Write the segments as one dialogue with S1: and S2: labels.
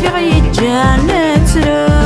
S1: février, Janet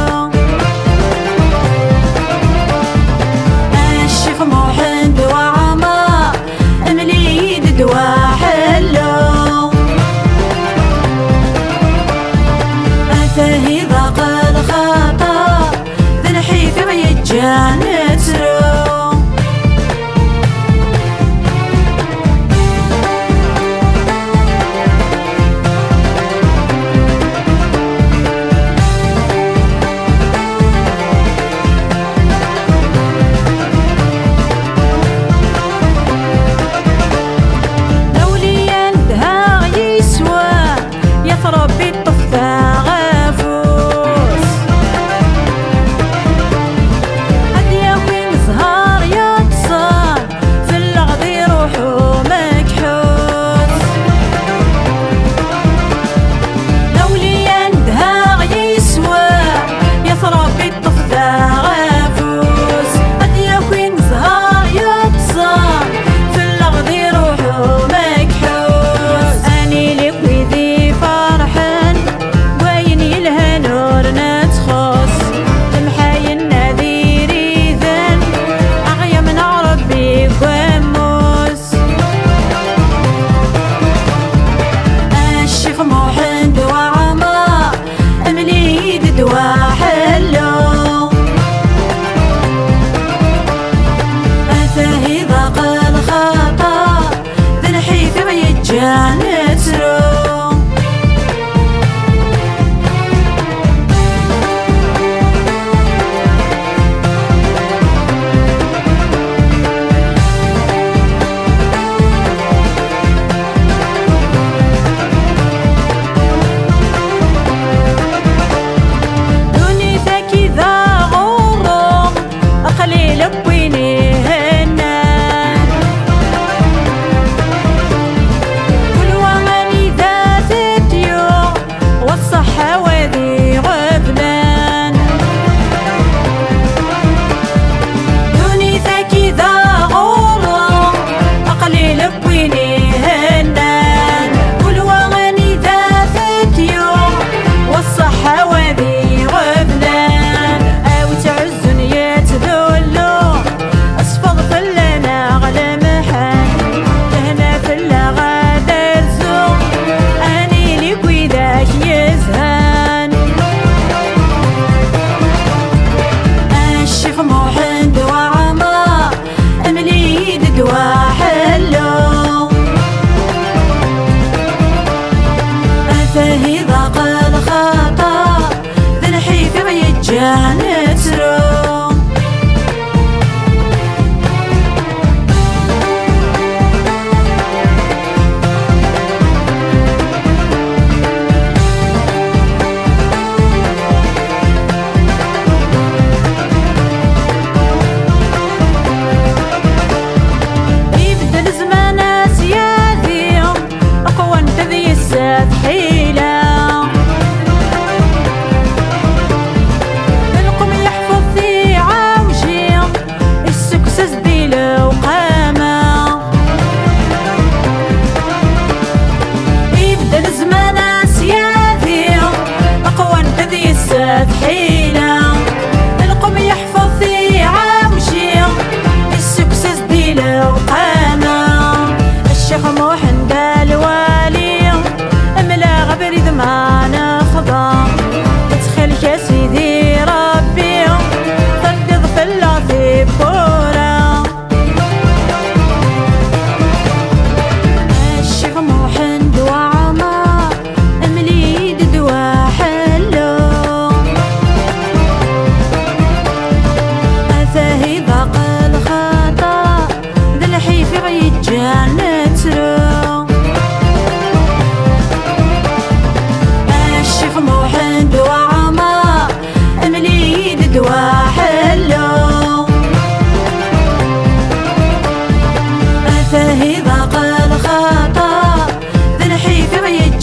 S1: Janet.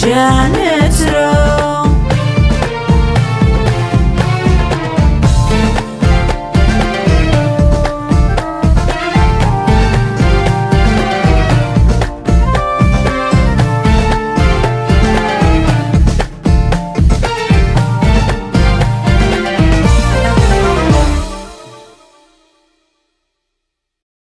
S1: olhar